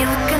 не лгать.